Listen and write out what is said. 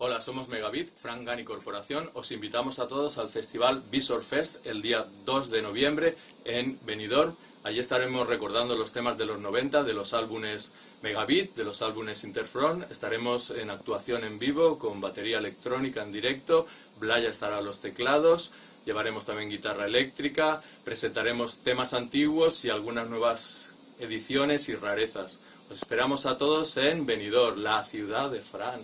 Hola, somos Megabit, Frank Gani Corporación. Os invitamos a todos al festival Visor Fest el día 2 de noviembre en Benidorm. Allí estaremos recordando los temas de los 90, de los álbumes Megabit, de los álbumes Interfront. Estaremos en actuación en vivo con batería electrónica en directo. Blaya estará a los teclados. Llevaremos también guitarra eléctrica. Presentaremos temas antiguos y algunas nuevas ediciones y rarezas. Os esperamos a todos en Benidorm, la ciudad de Fran.